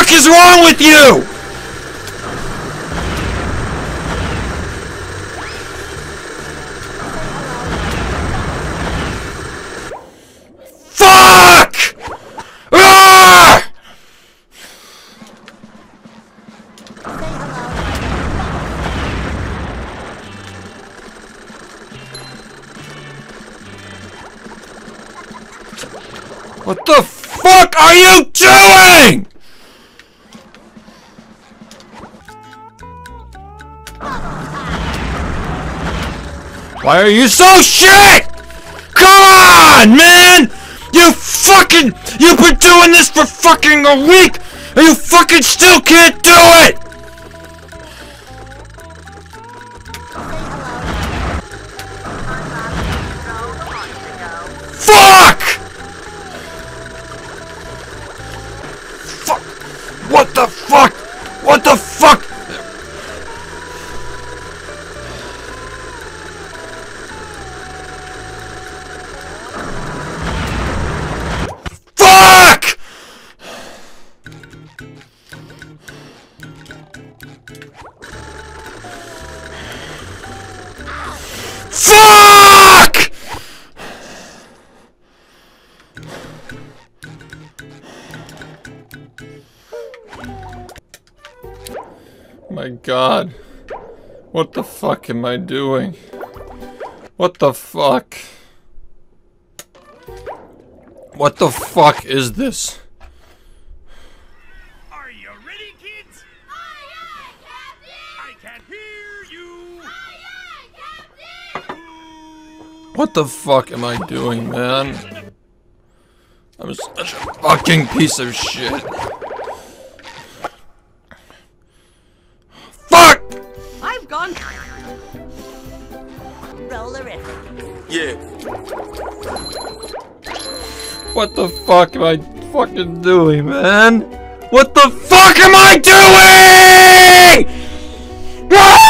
fuck is wrong with you? Ah! What the fuck are you doing? Why are you so shit? Come on, man! You fucking, you've been doing this for fucking a week, and you fucking still can't do it! Fuck! Fuck! What the fuck? What the Fuck! My god. What the fuck am I doing? What the fuck? What the fuck is this? Are you ready, kids? I can't hear you. What the fuck am I doing, man? I'm such a fucking piece of shit. Fuck! I've gone. Rollerific. Yeah. What the fuck am I fucking doing, man? What the fuck am I doing? Ah!